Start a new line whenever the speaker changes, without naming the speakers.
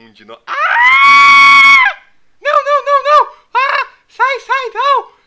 um dinossauro. Ah! Não, não, não, não! Ah! Sai, sai, não!